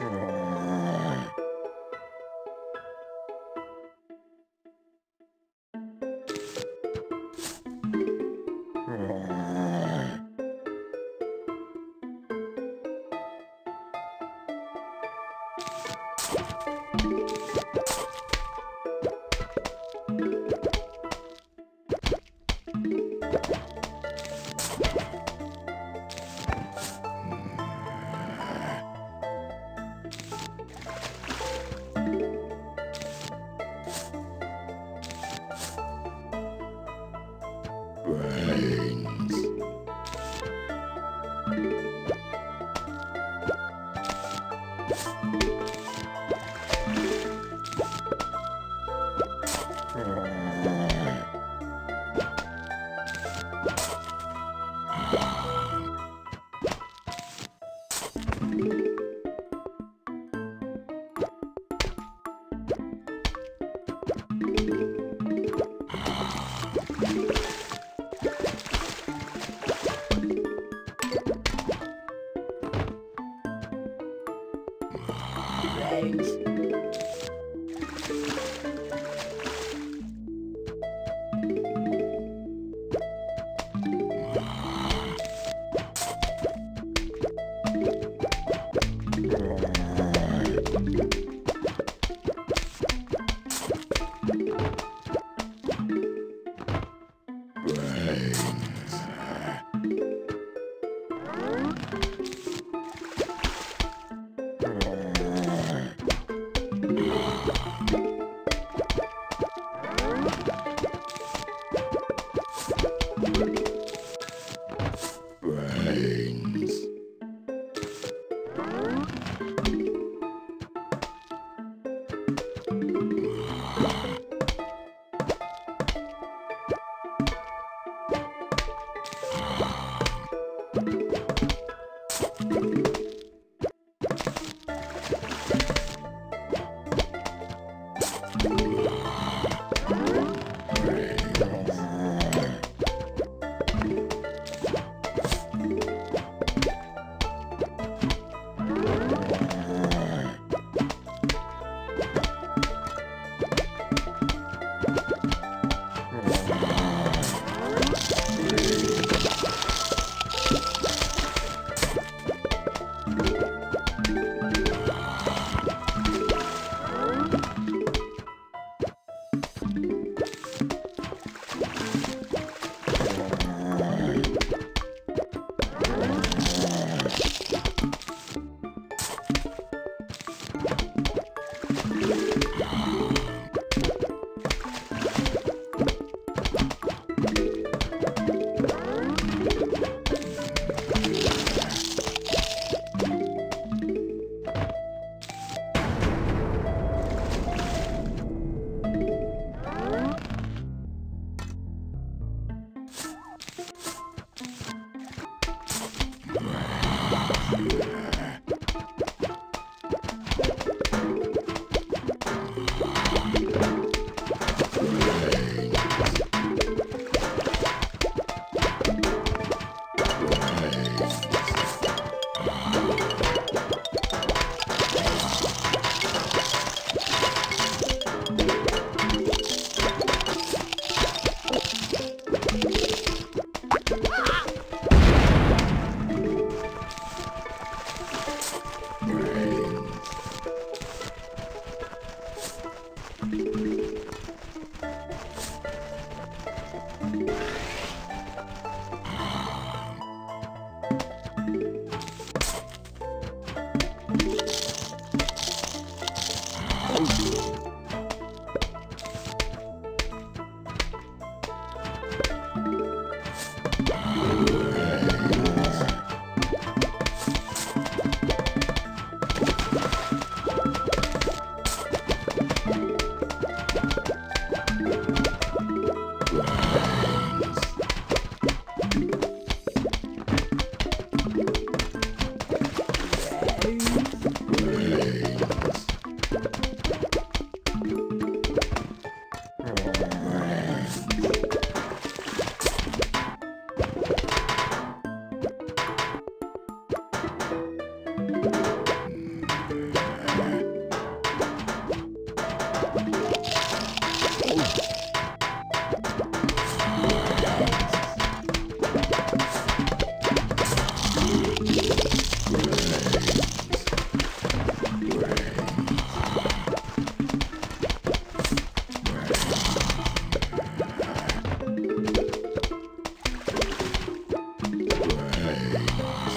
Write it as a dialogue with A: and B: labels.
A: Oh. Right.